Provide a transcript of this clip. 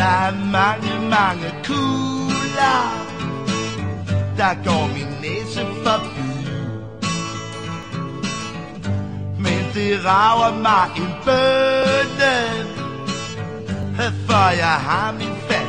Der er mange, mange kugler Der går min næse forbi. Men det rager mig en bønne For jeg har min færd.